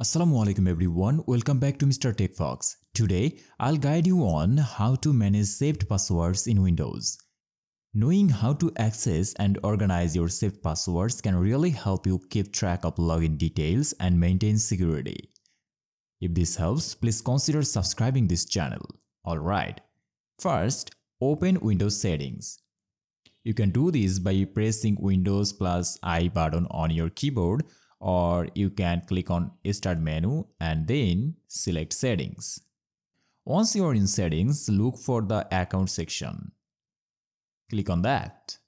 Assalamualaikum everyone, welcome back to Mr. Tech Fox. Today, I'll guide you on how to manage saved passwords in Windows. Knowing how to access and organize your saved passwords can really help you keep track of login details and maintain security. If this helps, please consider subscribing this channel. Alright, first, open Windows settings. You can do this by pressing Windows plus I button on your keyboard or you can click on Start menu and then select Settings. Once you are in Settings, look for the Account section. Click on that.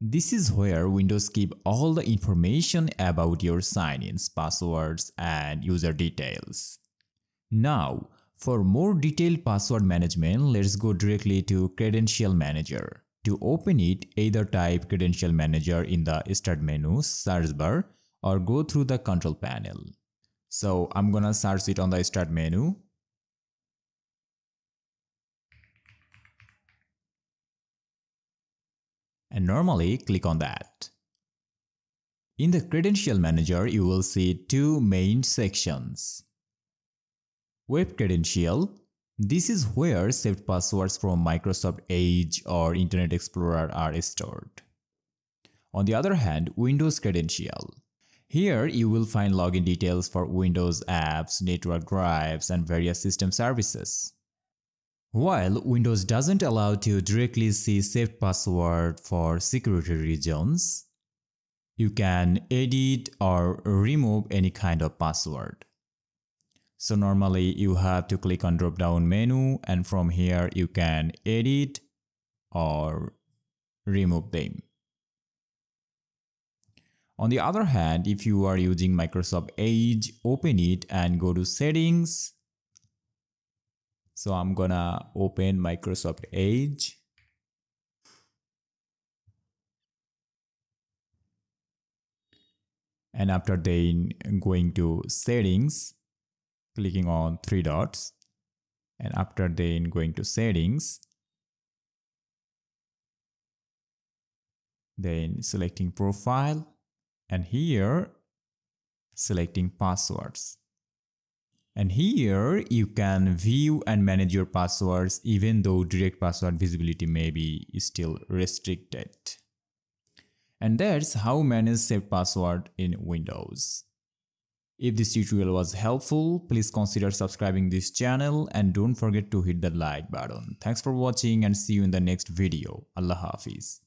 This is where Windows keep all the information about your sign-ins, passwords and user details. Now, for more detailed password management, let's go directly to Credential Manager. To open it, either type Credential Manager in the Start menu search bar or go through the control panel. So I'm gonna search it on the Start menu. And normally click on that. In the Credential Manager, you will see two main sections. Web Credential this is where saved passwords from Microsoft Edge or Internet Explorer are stored. On the other hand, Windows Credential. Here you will find login details for Windows apps, network drives, and various system services. While Windows doesn't allow to directly see saved password for security reasons, you can edit or remove any kind of password. So normally you have to click on drop down menu and from here you can edit or remove them. On the other hand, if you are using Microsoft Edge, open it and go to settings. So I'm gonna open Microsoft Edge. And after then going to settings, clicking on three dots and after then going to settings then selecting profile and here selecting passwords. And here you can view and manage your passwords even though direct password visibility may be still restricted. And that's how manage saved password in windows if this tutorial was helpful, please consider subscribing this channel and don't forget to hit the like button. Thanks for watching and see you in the next video. Allah Hafiz.